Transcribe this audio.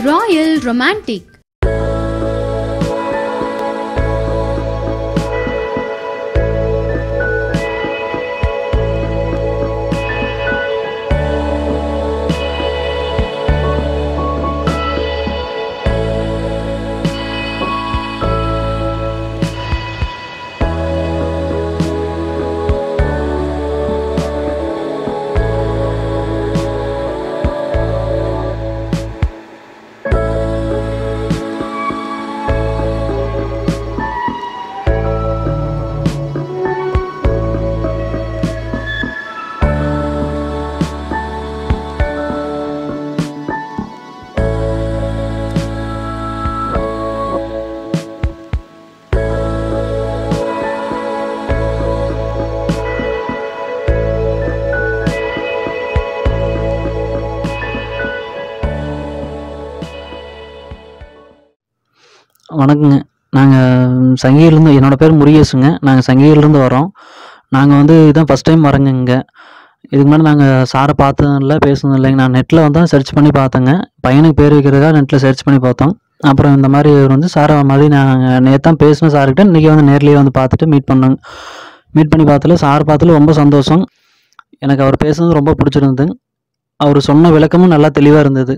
Royal Romantic. வணக்கங்க. நாங்கள் சங்கியிலேருந்து என்னோடய பேர் முருகேஷுங்க. நாங்கள் சங்கியிலேருந்து வரோம் நாங்கள் வந்து இதுதான் ஃபஸ்ட் டைம் வரோங்க இங்கே. இதுக்கு முன்னாடி நாங்கள் சாரை பார்த்ததும் இல்லை பேசுனதும் இல்லைங்க. நான் நெட்டில் வந்து சர்ச் பண்ணி பார்த்தேங்க. பையனுக்கு பேர் வைக்கிறதா நெட்டில் சர்ச் பண்ணி பார்த்தோம். அப்புறம் இந்த மாதிரி இவர் வந்து சாரை மாதிரி நாங்கள் நேற்று தான் பேசின சார்கிட்ட இன்றைக்கி வந்து நேர்லேயே வந்து பார்த்துட்டு மீட் பண்ணோங்க மீட் பண்ணி பார்த்துல சார் பார்த்துல ரொம்ப சந்தோஷம். எனக்கு அவர் பேசுனது ரொம்ப பிடிச்சிருந்தது அவர் சொன்ன விளக்கமும் நல்லா தெளிவாக இருந்தது.